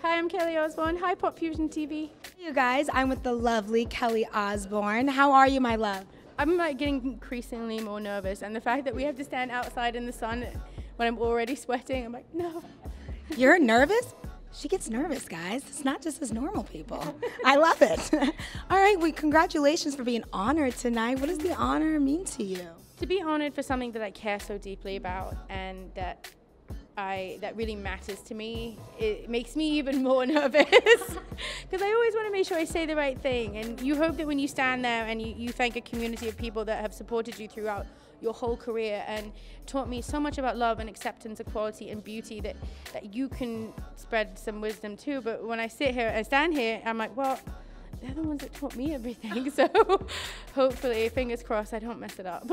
Hi, I'm Kelly Osbourne. Hi, Popfuzion TV. Hey, you guys, I'm with the lovely Kelly Osbourne. How are you, my love? I'm like getting increasingly more nervous, and the fact that we have to stand outside in the sun when I'm already sweating, I'm like, no. You're nervous? She gets nervous, guys. It's not just as normal people. I love it. All right, well, congratulations for being honored tonight. What does the honor mean to you? To be honored for something that I care so deeply about and that I that really matters to me, it makes me even more nervous because I always want to make sure I say the right thing. And you hope that when you stand there and you, you thank a community of people that have supported you throughout your whole career and taught me so much about love and acceptance, equality, and beauty that, that you can spread some wisdom too. But when I sit here and stand here, I'm like, well, they're the ones that taught me everything. So hopefully, fingers crossed, I don't mess it up.